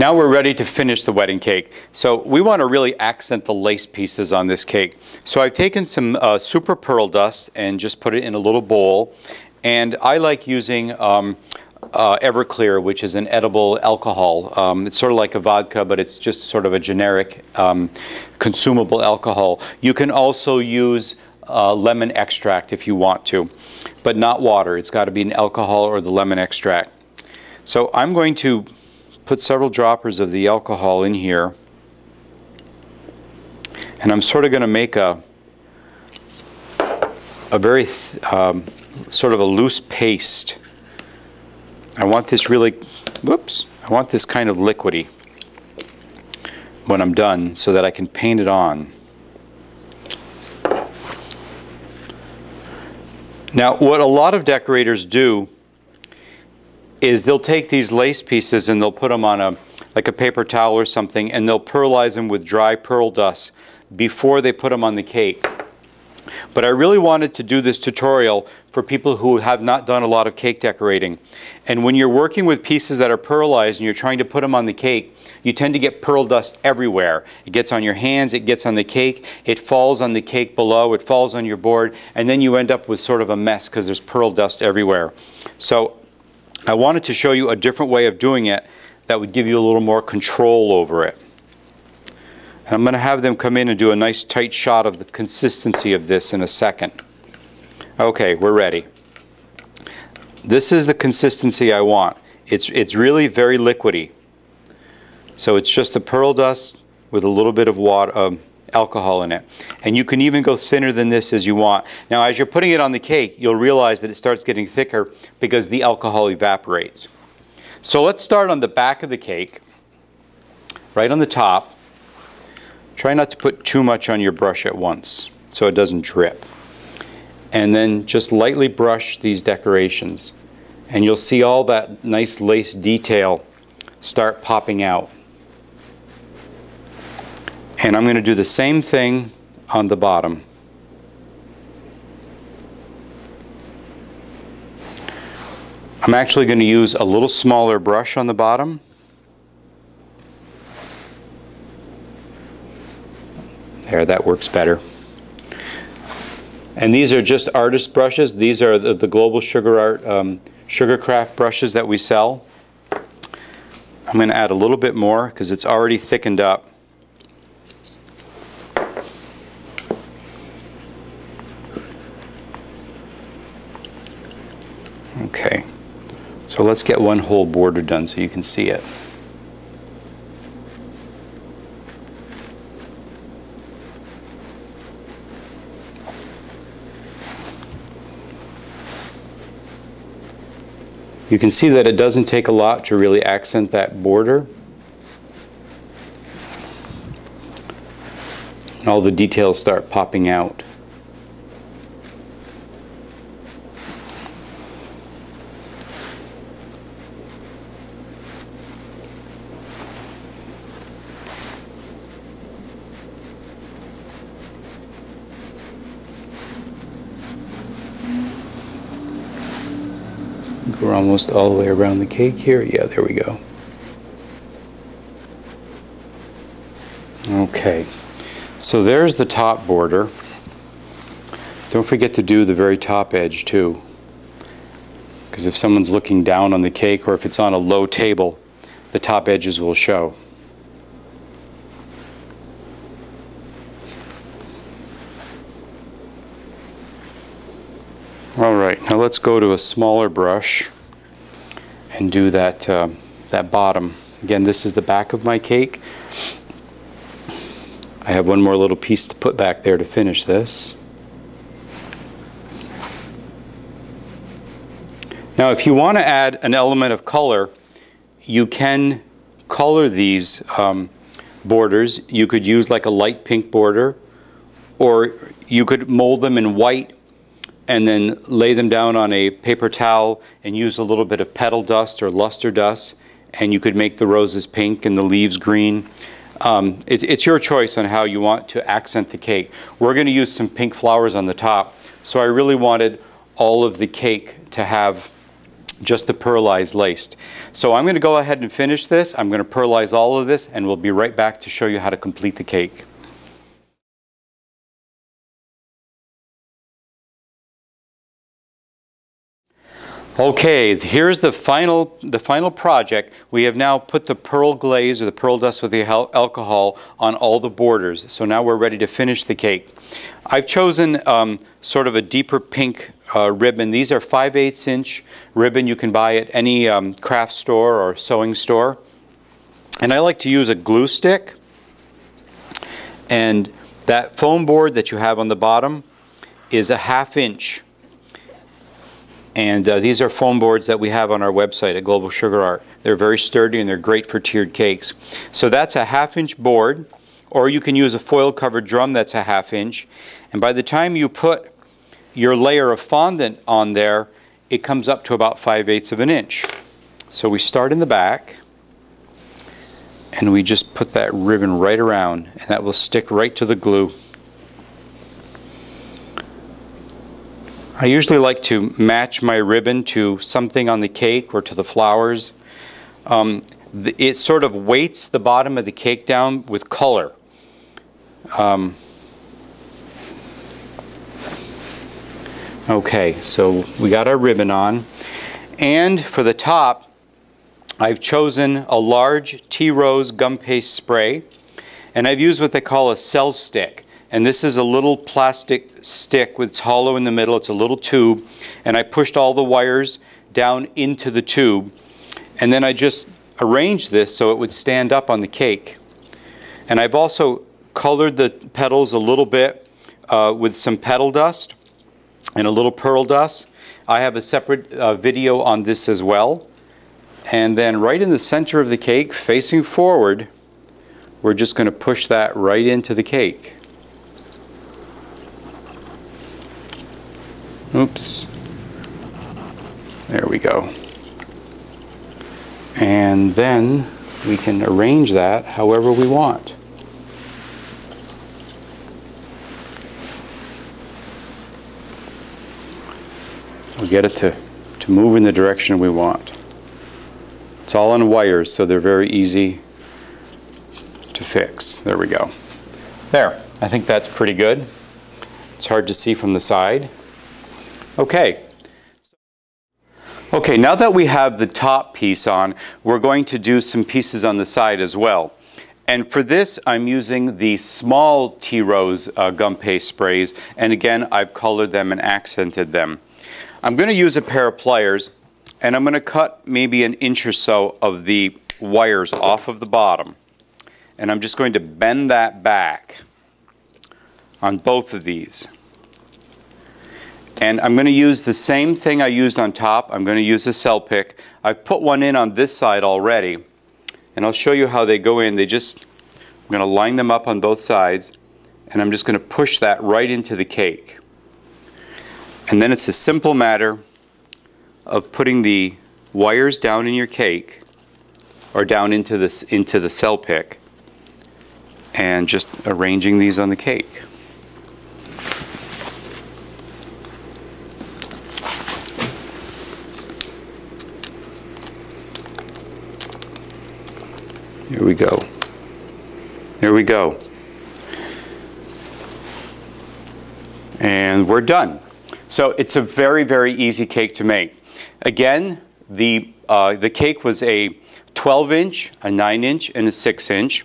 Now we're ready to finish the wedding cake. So we want to really accent the lace pieces on this cake. So I've taken some uh, super pearl dust and just put it in a little bowl. And I like using um, uh, Everclear, which is an edible alcohol. Um, it's sort of like a vodka, but it's just sort of a generic um, consumable alcohol. You can also use uh, lemon extract if you want to, but not water. It's got to be an alcohol or the lemon extract. So I'm going to put several droppers of the alcohol in here. And I'm sort of going to make a, a very um, sort of a loose paste. I want this really, whoops, I want this kind of liquidy when I'm done so that I can paint it on. Now, what a lot of decorators do is they'll take these lace pieces and they'll put them on a like a paper towel or something and they'll pearlize them with dry pearl dust before they put them on the cake. But I really wanted to do this tutorial for people who have not done a lot of cake decorating. And when you're working with pieces that are pearlized and you're trying to put them on the cake, you tend to get pearl dust everywhere. It gets on your hands, it gets on the cake, it falls on the cake below, it falls on your board, and then you end up with sort of a mess because there's pearl dust everywhere. So I wanted to show you a different way of doing it that would give you a little more control over it. And I'm going to have them come in and do a nice tight shot of the consistency of this in a second. Okay, we're ready. This is the consistency I want. It's, it's really very liquidy. So it's just the pearl dust with a little bit of water, um, alcohol in it. And you can even go thinner than this as you want. Now as you're putting it on the cake, you'll realize that it starts getting thicker because the alcohol evaporates. So let's start on the back of the cake, right on the top. Try not to put too much on your brush at once so it doesn't drip. And then just lightly brush these decorations. And you'll see all that nice lace detail start popping out. And I'm going to do the same thing on the bottom. I'm actually going to use a little smaller brush on the bottom. There, that works better. And these are just artist brushes. These are the, the Global Sugar Art um, Sugarcraft brushes that we sell. I'm going to add a little bit more because it's already thickened up. Okay, so let's get one whole border done so you can see it. You can see that it doesn't take a lot to really accent that border. All the details start popping out. We're almost all the way around the cake here. Yeah, there we go. Okay, so there's the top border. Don't forget to do the very top edge too. Because if someone's looking down on the cake or if it's on a low table, the top edges will show. All right, now let's go to a smaller brush and do that, uh, that bottom. Again, this is the back of my cake. I have one more little piece to put back there to finish this. Now, if you want to add an element of color, you can color these um, borders. You could use like a light pink border, or you could mold them in white and then lay them down on a paper towel and use a little bit of petal dust or luster dust and you could make the roses pink and the leaves green. Um, it, it's your choice on how you want to accent the cake. We're going to use some pink flowers on the top so I really wanted all of the cake to have just the pearlized laced. So I'm going to go ahead and finish this. I'm going to pearlize all of this and we'll be right back to show you how to complete the cake. Okay, here's the final, the final project. We have now put the pearl glaze or the pearl dust with the alcohol on all the borders. So now we're ready to finish the cake. I've chosen um, sort of a deeper pink uh, ribbon. These are 5 8 inch ribbon you can buy at any um, craft store or sewing store. And I like to use a glue stick. And that foam board that you have on the bottom is a half inch and uh, these are foam boards that we have on our website at Global Sugar Art. They're very sturdy and they're great for tiered cakes. So that's a half inch board, or you can use a foil covered drum that's a half inch. And by the time you put your layer of fondant on there, it comes up to about 5 eighths of an inch. So we start in the back and we just put that ribbon right around and that will stick right to the glue. I usually like to match my ribbon to something on the cake or to the flowers. Um, the, it sort of weights the bottom of the cake down with color. Um, okay, so we got our ribbon on. And for the top, I've chosen a large tea rose gum paste spray. And I've used what they call a cell stick. And this is a little plastic stick with it's hollow in the middle. It's a little tube. And I pushed all the wires down into the tube. And then I just arranged this so it would stand up on the cake. And I've also colored the petals a little bit uh, with some petal dust and a little pearl dust. I have a separate uh, video on this as well. And then right in the center of the cake, facing forward, we're just going to push that right into the cake. Oops. There we go. And then we can arrange that however we want. We'll get it to, to move in the direction we want. It's all on wires, so they're very easy to fix. There we go. There, I think that's pretty good. It's hard to see from the side. Okay. Okay, now that we have the top piece on, we're going to do some pieces on the side as well. And for this, I'm using the small tea rose uh, gum paste sprays. And again, I've colored them and accented them. I'm going to use a pair of pliers, and I'm going to cut maybe an inch or so of the wires off of the bottom. And I'm just going to bend that back on both of these. And I'm going to use the same thing I used on top. I'm going to use a cell pick. I've put one in on this side already. And I'll show you how they go in. They just, I'm going to line them up on both sides. And I'm just going to push that right into the cake. And then it's a simple matter of putting the wires down in your cake or down into, this, into the cell pick and just arranging these on the cake. Here we go. There we go. And we're done. So it's a very, very easy cake to make. Again, the, uh, the cake was a 12 inch, a 9 inch, and a 6 inch.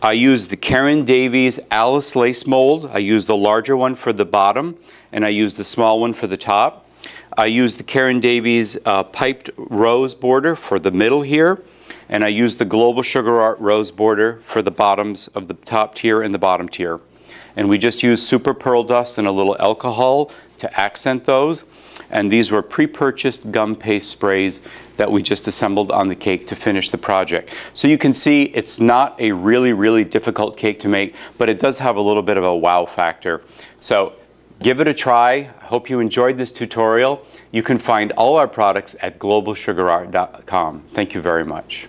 I used the Karen Davies Alice lace mold. I used the larger one for the bottom, and I used the small one for the top. I used the Karen Davies uh, piped rose border for the middle here and I used the Global Sugar Art Rose border for the bottoms of the top tier and the bottom tier. And we just used super pearl dust and a little alcohol to accent those. And these were pre-purchased gum paste sprays that we just assembled on the cake to finish the project. So you can see it's not a really, really difficult cake to make, but it does have a little bit of a wow factor. So give it a try. I hope you enjoyed this tutorial. You can find all our products at globalsugarart.com. Thank you very much.